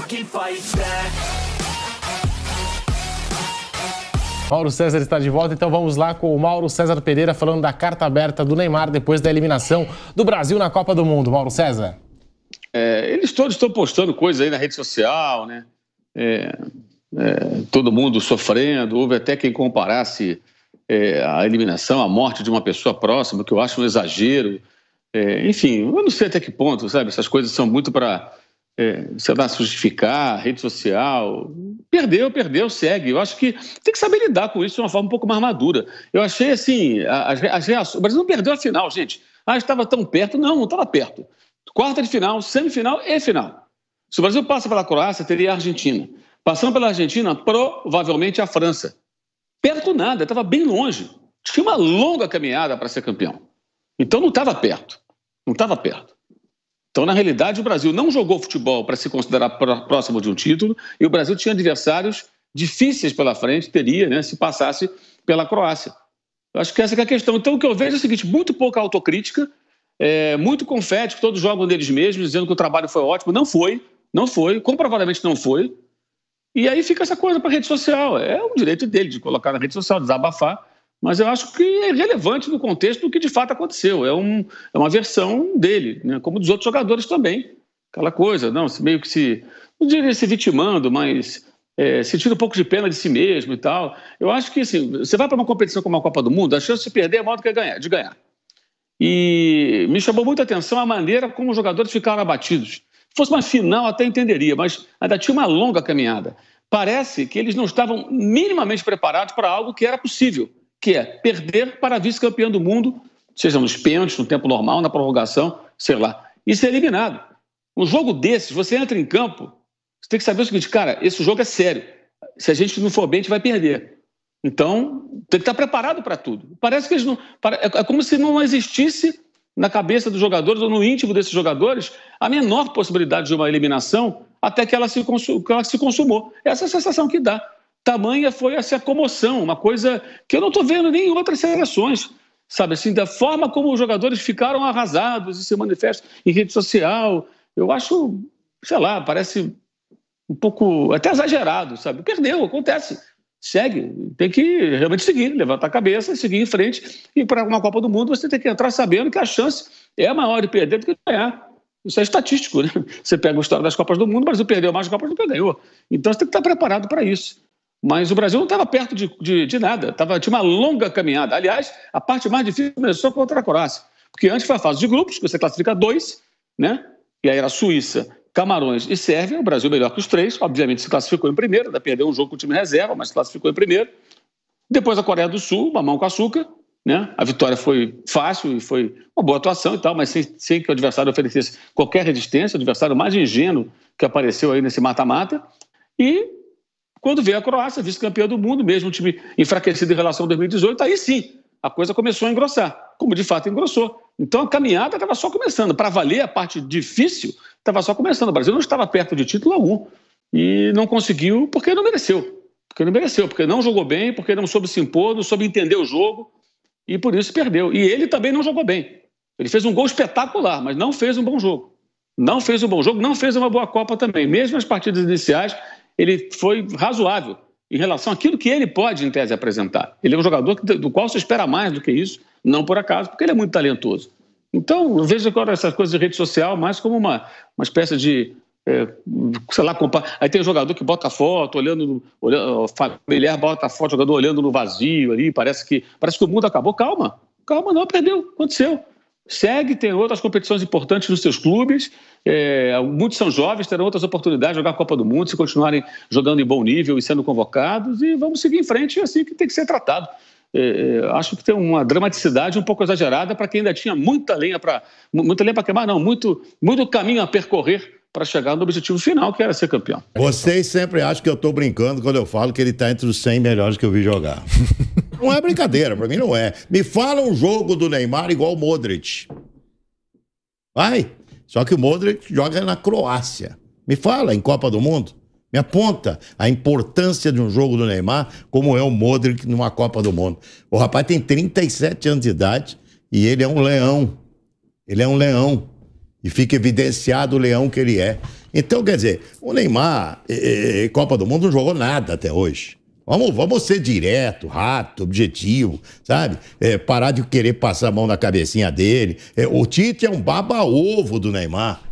fucking fight back. Mauro César está de volta, então vamos lá com o Mauro César Pereira falando da carta aberta do Neymar depois da eliminação do Brasil na Copa do Mundo. Mauro César. É, eles todos estão postando coisas aí na rede social, né? É, é, todo mundo sofrendo. Houve até quem comparasse é, a eliminação, a morte de uma pessoa próxima, que eu acho um exagero. É, enfim, eu não sei até que ponto, sabe? Essas coisas são muito para, é, sei lá, justificar, rede social. Perdeu, perdeu, segue. Eu acho que tem que saber lidar com isso de uma forma um pouco mais madura. Eu achei assim, as, as reações. O Brasil não perdeu a final, gente. Ah, estava tão perto. Não, não estava perto. Quarta de final, semifinal e final. Se o Brasil passa pela Croácia, teria a Argentina. Passando pela Argentina, provavelmente a França. Perto nada, estava bem longe. Tinha uma longa caminhada para ser campeão. Então não estava perto. Não estava perto. Então, na realidade, o Brasil não jogou futebol para se considerar próximo de um título e o Brasil tinha adversários difíceis pela frente, teria, né, se passasse pela Croácia. Eu acho que essa é a questão. Então, o que eu vejo é o seguinte: muito pouca autocrítica, é, muito confete, que todos jogam deles mesmos, dizendo que o trabalho foi ótimo. Não foi, não foi, comprovadamente não foi. E aí fica essa coisa para a rede social. É um direito dele de colocar na rede social, desabafar. Mas eu acho que é relevante no contexto do que de fato aconteceu. É, um, é uma versão dele, né? como dos outros jogadores também. Aquela coisa, não, meio que se. Não diria se vitimando, mas é, sentindo um pouco de pena de si mesmo e tal. Eu acho que assim, você vai para uma competição como a Copa do Mundo, a chance de perder é maior do que ganhar, de ganhar. E me chamou muita atenção a maneira como os jogadores ficaram abatidos. Se fosse uma final, até entenderia, mas ainda tinha uma longa caminhada. Parece que eles não estavam minimamente preparados para algo que era possível que é perder para vice-campeão do mundo, seja nos pênaltis, no tempo normal, na prorrogação, sei lá, e ser eliminado. Um jogo desses, você entra em campo, você tem que saber o seguinte, cara, esse jogo é sério. Se a gente não for bem, a gente vai perder. Então, tem que estar preparado para tudo. Parece que eles não. É, é como se não existisse na cabeça dos jogadores ou no íntimo desses jogadores a menor possibilidade de uma eliminação até que ela se, que ela se consumou. Essa é a sensação que dá. Tamanha foi essa comoção, uma coisa que eu não estou vendo nem em outras seleções. Sabe assim, da forma como os jogadores ficaram arrasados e se manifestam em rede social. Eu acho, sei lá, parece um pouco até exagerado, sabe? Perdeu, acontece. Segue, tem que realmente seguir, levantar a cabeça, seguir em frente. E para uma Copa do Mundo você tem que entrar sabendo que a chance é maior de perder do que de ganhar. Isso é estatístico, né? Você pega a história das Copas do Mundo, o Brasil perdeu mais Copas do que ganhou. Então você tem que estar preparado para isso. Mas o Brasil não estava perto de, de, de nada, tava, tinha uma longa caminhada. Aliás, a parte mais difícil começou contra a Croácia, porque antes foi a fase de grupos, que você classifica dois, né? E aí era Suíça, Camarões e Sérvia, o Brasil melhor que os três, obviamente se classificou em primeiro, ainda perdeu um jogo com o time reserva, mas se classificou em primeiro. Depois a Coreia do Sul, mamão com açúcar, né? A vitória foi fácil e foi uma boa atuação e tal, mas sem, sem que o adversário oferecesse qualquer resistência, o adversário mais ingênuo que apareceu aí nesse mata-mata. E quando veio a Croácia, vice-campeã do mundo, mesmo um time enfraquecido em relação a 2018, aí sim a coisa começou a engrossar, como de fato engrossou. Então a caminhada estava só começando. Para valer a parte difícil, estava só começando. O Brasil não estava perto de título algum e não conseguiu porque não mereceu. Porque não mereceu, porque não jogou bem, porque não soube se impor, não soube entender o jogo e por isso perdeu. E ele também não jogou bem. Ele fez um gol espetacular, mas não fez um bom jogo. Não fez um bom jogo, não fez uma boa Copa também. Mesmo as partidas iniciais, ele foi razoável em relação àquilo que ele pode, em tese, apresentar. Ele é um jogador do qual se espera mais do que isso, não por acaso, porque ele é muito talentoso. Então, eu vejo agora essas coisas de rede social mais como uma, uma espécie de. É, sei lá, aí tem um jogador que bota foto, olhando, olhando familiar bota foto, jogador olhando no vazio ali, parece que, parece que o mundo acabou. Calma, calma, não, perdeu, aconteceu segue, tem outras competições importantes nos seus clubes. É, muitos são jovens, terão outras oportunidades de jogar a Copa do Mundo, se continuarem jogando em bom nível e sendo convocados. E vamos seguir em frente, é assim que tem que ser tratado. É, é acho que tem uma dramaticidade um pouco exagerada para quem ainda tinha muita lenha para muita lenha para queimar, não, muito, muito caminho a percorrer para chegar no objetivo final, que era ser campeão. Vocês sempre acham que eu estou brincando quando eu falo que ele está entre os 100 melhores que eu vi jogar. não é brincadeira, para mim não é. Me fala um jogo do Neymar igual o Modric. Vai. Só que o Modric joga na Croácia. Me fala em Copa do Mundo. Me aponta a importância de um jogo do Neymar, como é o Modric numa Copa do Mundo. O rapaz tem 37 anos de idade e ele é um leão. Ele é um leão. E fica evidenciado o leão que ele é. Então, quer dizer, o Neymar, eh, Copa do Mundo, não jogou nada até hoje. Vamos, vamos ser direto, rápido, objetivo, sabe? É, parar de querer passar a mão na cabecinha dele. É, o Tite é um baba-ovo do Neymar.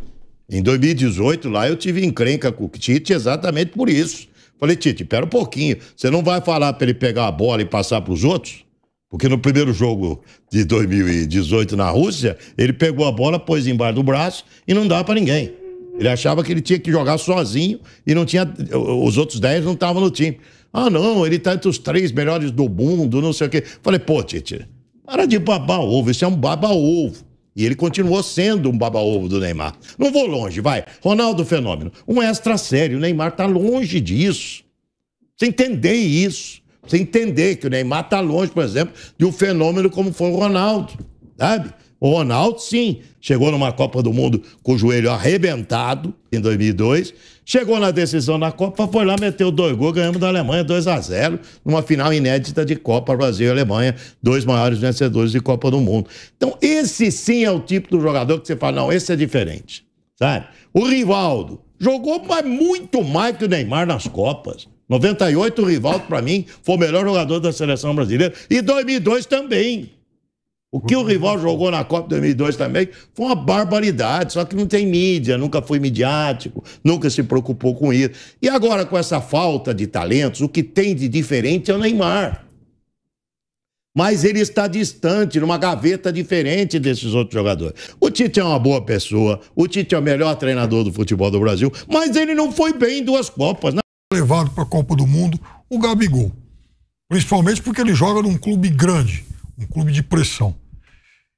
Em 2018, lá eu tive encrenca com o Tite exatamente por isso. Falei, Tite, espera um pouquinho. Você não vai falar para ele pegar a bola e passar para os outros? Porque no primeiro jogo de 2018 na Rússia, ele pegou a bola, pôs embaixo do braço e não dava para ninguém. Ele achava que ele tinha que jogar sozinho e não tinha. Os outros 10 não estavam no time. Ah, não, ele tá entre os três melhores do mundo, não sei o quê. Falei, pô, Tite, para de babar ovo, isso é um baba-ovo. E ele continuou sendo um baba-ovo do Neymar. Não vou longe, vai. Ronaldo Fenômeno, um extra sério. O Neymar tá longe disso. Você entender isso. Você entender que o Neymar tá longe, por exemplo, de um fenômeno como foi o Ronaldo, sabe? O Ronaldo, sim, chegou numa Copa do Mundo com o joelho arrebentado em 2002. Chegou na decisão da Copa, foi lá, meteu dois gols, ganhamos da Alemanha 2 a 0 numa final inédita de Copa Brasil e Alemanha, dois maiores vencedores de Copa do Mundo. Então, esse sim é o tipo do jogador que você fala, não, esse é diferente, sabe? O Rivaldo jogou mas muito mais que o Neymar nas Copas. 98, o Rivaldo, para mim, foi o melhor jogador da seleção brasileira. E 2002 também. O que o rival jogou na Copa 2002 também foi uma barbaridade, só que não tem mídia, nunca foi midiático, nunca se preocupou com isso. E agora, com essa falta de talentos, o que tem de diferente é o Neymar. Mas ele está distante, numa gaveta diferente desses outros jogadores. O Tite é uma boa pessoa, o Tite é o melhor treinador do futebol do Brasil, mas ele não foi bem em duas Copas. Né? Levado para a Copa do Mundo, o Gabigol. Principalmente porque ele joga num clube grande um clube de pressão.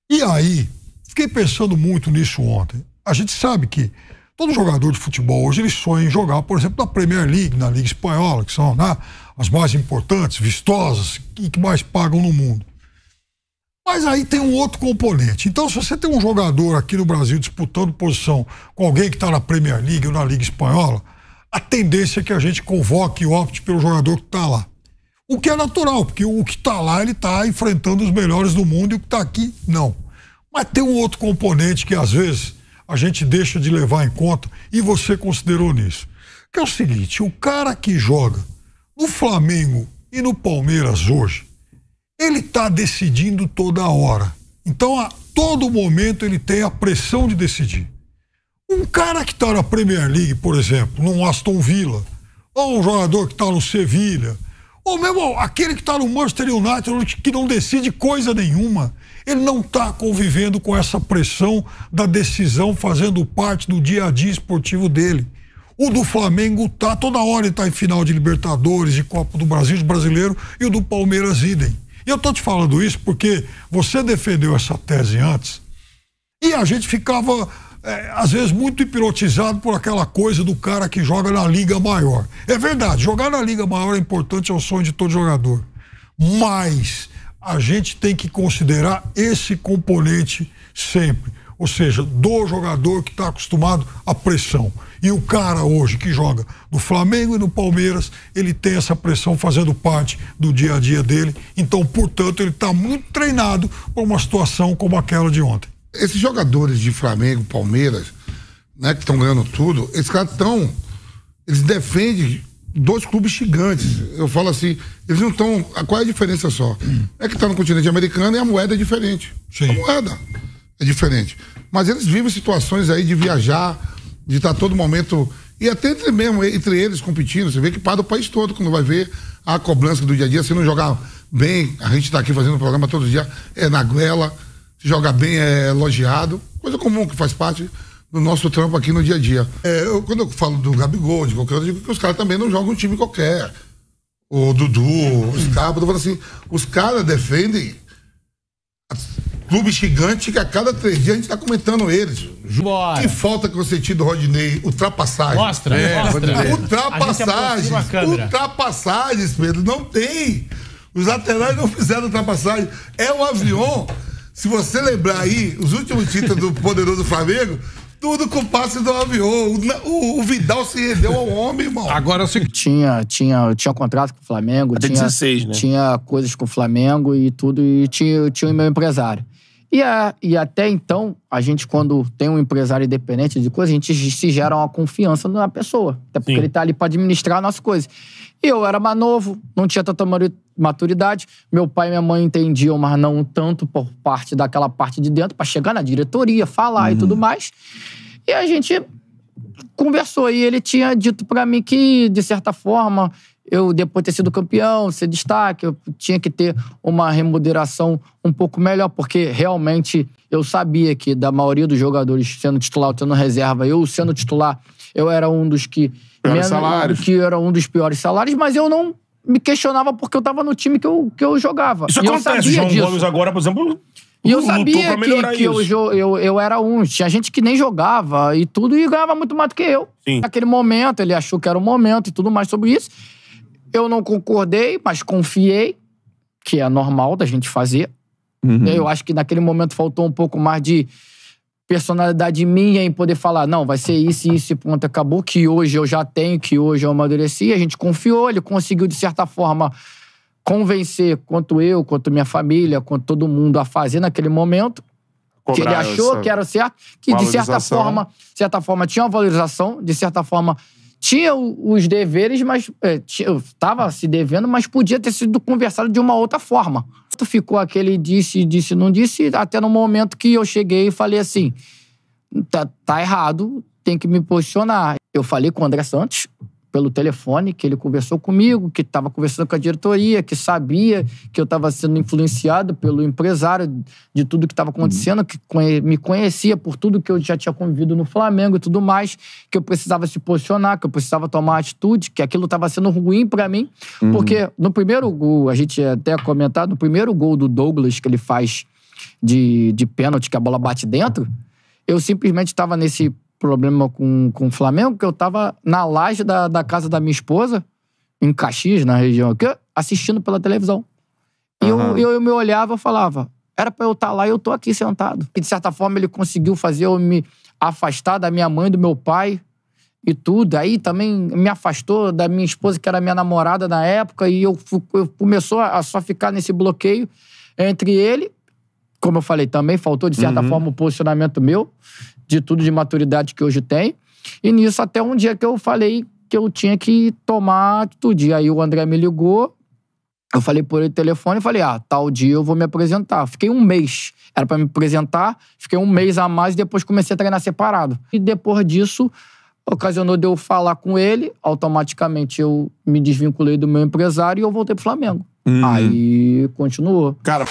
E aí, fiquei pensando muito nisso ontem. A gente sabe que todo jogador de futebol hoje ele sonha em jogar, por exemplo, na Premier League, na Liga Espanhola, que são né, as mais importantes, vistosas e que mais pagam no mundo. Mas aí tem um outro componente. Então, se você tem um jogador aqui no Brasil disputando posição com alguém que está na Premier League ou na Liga Espanhola, a tendência é que a gente convoque e opte pelo jogador que está lá. O que é natural, porque o que está lá, ele está enfrentando os melhores do mundo e o que está aqui, não. Mas tem um outro componente que às vezes a gente deixa de levar em conta e você considerou nisso. Que é o seguinte: o cara que joga no Flamengo e no Palmeiras hoje, ele está decidindo toda hora. Então, a todo momento, ele tem a pressão de decidir. Um cara que está na Premier League, por exemplo, num Aston Villa, ou um jogador que está no Sevilha, ou mesmo aquele que está no Manchester United, que não decide coisa nenhuma, ele não está convivendo com essa pressão da decisão, fazendo parte do dia a dia esportivo dele. O do Flamengo tá, toda hora ele tá em final de Libertadores, de Copa do Brasil, de brasileiro, e o do Palmeiras idem. E eu tô te falando isso porque você defendeu essa tese antes, e a gente ficava é, às vezes muito hipnotizado por aquela coisa do cara que joga na liga maior. É verdade, jogar na liga maior é importante, é o sonho de todo jogador. Mas a gente tem que considerar esse componente sempre. Ou seja, do jogador que está acostumado à pressão. E o cara hoje que joga no Flamengo e no Palmeiras, ele tem essa pressão fazendo parte do dia a dia dele. Então, portanto, ele está muito treinado para uma situação como aquela de ontem esses jogadores de Flamengo, Palmeiras, né, que estão ganhando tudo, esses caras estão. Eles defendem dois clubes gigantes. Eu falo assim, eles não estão. Qual é a diferença só? É que está no continente americano e a moeda é diferente. Sim. A moeda é diferente. Mas eles vivem situações aí de viajar, de estar todo momento. E até entre mesmo, entre eles competindo, você vê que para o país todo, quando vai ver a cobrança do dia a dia, se não jogar bem, a gente está aqui fazendo programa todo dia, é na goela se joga bem é elogiado, coisa comum que faz parte do nosso trampo aqui no dia a dia. É, eu, quando eu falo do Gabigol, de qualquer outro, eu digo que os caras também não jogam um time qualquer. O Dudu, os caras, eu falo assim, os caras defendem clube gigante que a cada três dias a gente está comentando eles. Bora. Que falta que você tinha do Rodinei, ultrapassagem. Mostra, é, mostra. Ultrapassagens, ultrapassagens, Pedro, não tem. Os laterais não fizeram ultrapassagem. É o avião se você lembrar aí, os últimos títulos do poderoso Flamengo, tudo com o passe do avião. O, o, Vidal se rendeu ao homem, irmão. Agora eu Tinha, tinha, tinha um contrato com o Flamengo. Até tinha, 16, né? Tinha coisas com o Flamengo e tudo, e tinha, tinha o meu empresário. E, é, e até então, a gente, quando tem um empresário independente de coisa, a gente se gera uma confiança na pessoa. Até porque Sim. ele tá ali pra administrar a nossa coisa. E eu era mais novo, não tinha tanta maturidade. Meu pai e minha mãe entendiam, mas não tanto por parte daquela parte de dentro, pra chegar na diretoria, falar e tudo mais. E a gente conversou e ele tinha dito pra mim que, de certa forma, eu, depois de ter sido campeão, ser destaque, eu tinha que ter uma remuneração um pouco melhor, porque realmente eu sabia que, da maioria dos jogadores sendo titular ou tendo reserva, eu sendo titular, eu era um dos que. Piores salários. Que era um dos piores salários, mas eu não me questionava porque eu tava no time que eu, que eu jogava. Isso E acontece. João disso. Gomes agora, por exemplo, E eu sabia que, que eu, eu, eu era um. Tinha gente que nem jogava e tudo e ganhava muito mais do que eu. Sim. Naquele momento, ele achou que era o momento e tudo mais sobre isso. Eu não concordei, mas confiei, que é normal da gente fazer. Uhum. Eu acho que naquele momento faltou um pouco mais de personalidade minha em poder falar, não, vai ser isso, isso e ponto. Acabou que hoje eu já tenho, que hoje eu amadureci. A gente confiou, ele conseguiu, de certa forma, convencer quanto eu, quanto minha família, quanto todo mundo a fazer naquele momento. que ele Cobrar achou que era certo, que de certa forma, certa forma tinha uma valorização, de certa forma tinha os deveres, mas é, tinha- eu tava se devendo, mas podia ter sido conversado de uma outra forma. Ficou aquele disse, disse, não disse, até no momento que eu cheguei e falei assim: tá, tá errado, tem que me posicionar. Eu falei com o André Santos pelo telefone, que ele conversou comigo, que estava conversando com a diretoria, que sabia que eu estava sendo influenciado pelo empresário de tudo que estava acontecendo, que me conhecia por tudo que eu já tinha convivido no Flamengo e tudo mais, que eu precisava se posicionar, que eu precisava tomar atitude, que aquilo estava sendo ruim para mim, porque no primeiro gol, a gente até comentado, no primeiro gol do Douglas que ele faz de, de pênalti, que a bola bate dentro, eu simplesmente estava nesse problema com, com o Flamengo, que eu estava na laje da, da casa da minha esposa, em Caxias, na região aqui, assistindo pela televisão. E eu, eu, eu me olhava e falava, era pra eu estar lá e eu tô aqui sentado. E de certa forma ele conseguiu fazer eu me afastar da minha mãe, do meu pai e tudo. Aí também me afastou da minha esposa, que era minha namorada na época, e eu, eu começou a só ficar nesse bloqueio entre ele como eu falei, também faltou, de certa forma, o posicionamento meu, de tudo de maturidade que hoje tem. E nisso, até um dia que eu falei que eu tinha que tomar atitude. E aí o André me ligou, eu falei por ele telefone e falei: ah, tal dia eu vou me apresentar. Fiquei um mês. Era pra me apresentar, fiquei um mês a mais e depois comecei a treinar separado. E depois disso, ocasionou de eu falar com ele, automaticamente eu me desvinculei do meu empresário e eu voltei pro Flamengo. Aí continuou. Cara,